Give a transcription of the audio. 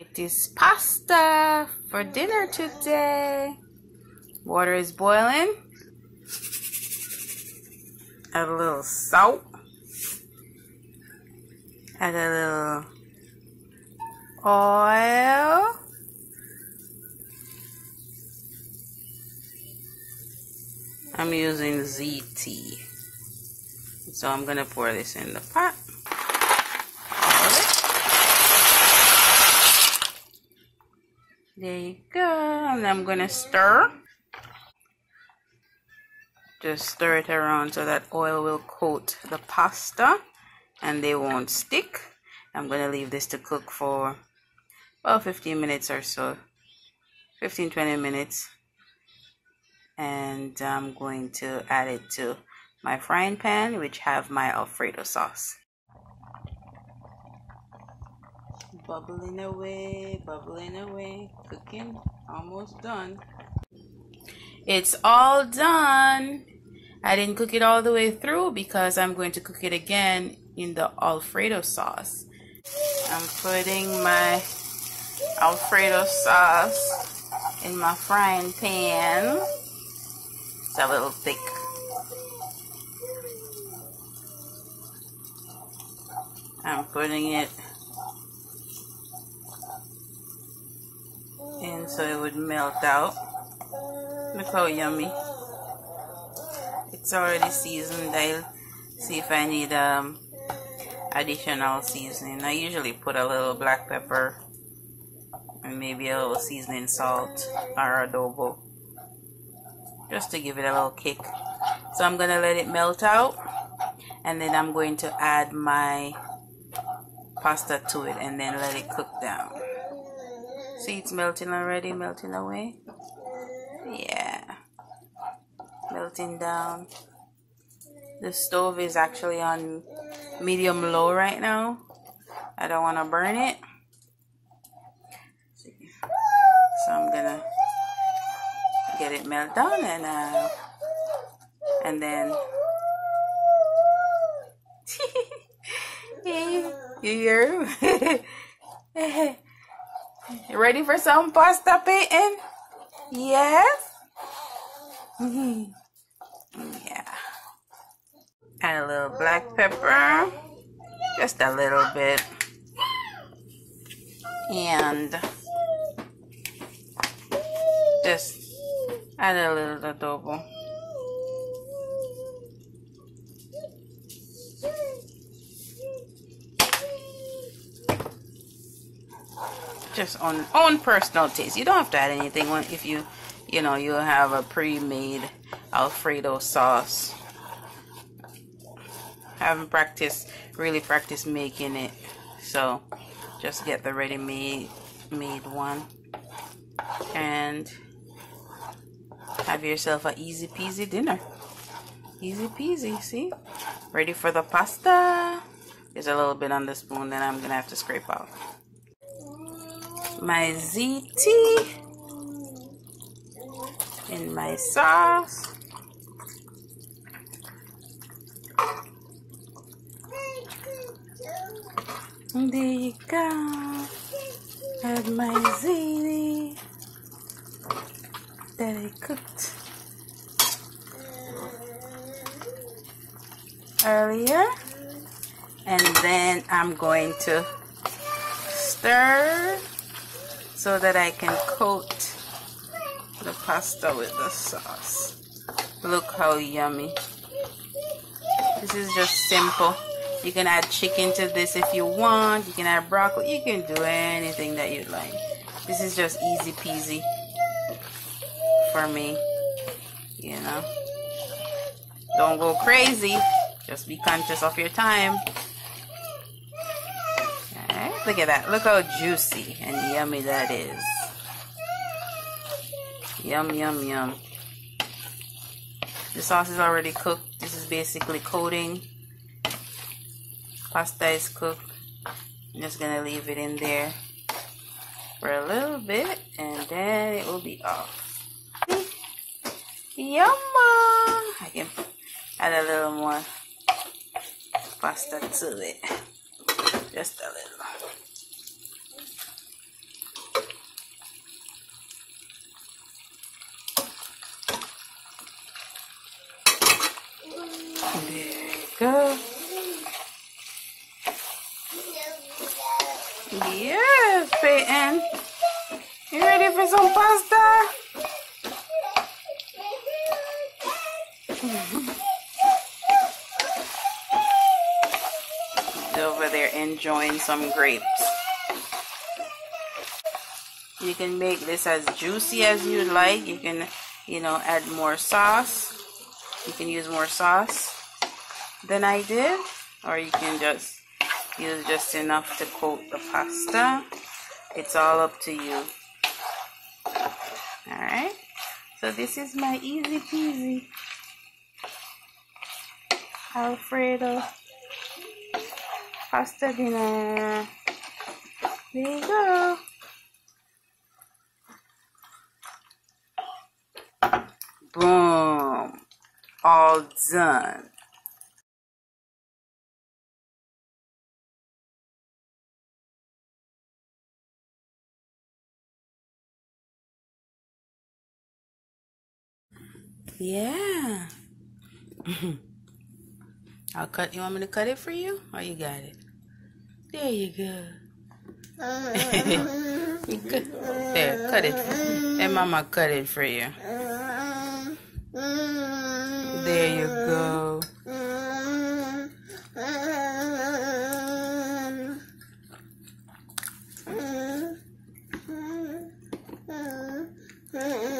It is pasta for dinner today. Water is boiling. Add a little salt. Add a little oil. I'm using ziti. So I'm going to pour this in the pot. There you go. And I'm going to stir. Just stir it around so that oil will coat the pasta and they won't stick. I'm going to leave this to cook for about 15 minutes or so. 15 20 minutes. And I'm going to add it to my frying pan which have my alfredo sauce. Bubbling away, bubbling away, cooking, almost done. It's all done. I didn't cook it all the way through because I'm going to cook it again in the Alfredo sauce. I'm putting my Alfredo sauce in my frying pan. It's a little thick. I'm putting it and so it would melt out. Look how yummy. It's already seasoned. I'll see if I need um, additional seasoning. I usually put a little black pepper and maybe a little seasoning salt or adobo just to give it a little kick. So I'm to let it melt out and then I'm going to add my pasta to it and then let it cook down. See, it's melting already, melting away. Yeah. Melting down. The stove is actually on medium low right now. I don't want to burn it. So I'm gonna get it melt down and uh, and then you hear You ready for some pasta, Payton? Yes? yeah. Add a little black pepper. Just a little bit. And just add a little adobo. Just on own personal taste. You don't have to add anything if you, you know, you have a pre-made Alfredo sauce. I haven't practiced, really practiced making it, so just get the ready-made made one and have yourself a easy peasy dinner. Easy peasy, see? Ready for the pasta. There's a little bit on the spoon that I'm gonna have to scrape out my ziti and my sauce. There you go. Add my ziti that I cooked earlier. And then I'm going to stir so that I can coat the pasta with the sauce. Look how yummy. This is just simple. You can add chicken to this if you want. You can add broccoli. You can do anything that you'd like. This is just easy peasy for me. You know. Don't go crazy. Just be conscious of your time. Look at that. Look how juicy and yummy that is. Yum, yum, yum. The sauce is already cooked. This is basically coating. Pasta is cooked. I'm just going to leave it in there for a little bit and then it will be off. Yum! I can add a little more pasta to it. Just a little. go. Yes, Payton. You ready for some pasta? Over there enjoying some grapes. You can make this as juicy as you like. You can, you know, add more sauce. You can use more sauce than I did. Or you can just use just enough to coat the pasta. It's all up to you. Alright. So this is my easy peasy Alfredo pasta dinner. There you go. Boom. All done. Yeah. I'll cut. You want me to cut it for you? Oh, you got it. There you go. cut, there, cut it. And Mama cut it for you. There you go. Mm-hmm.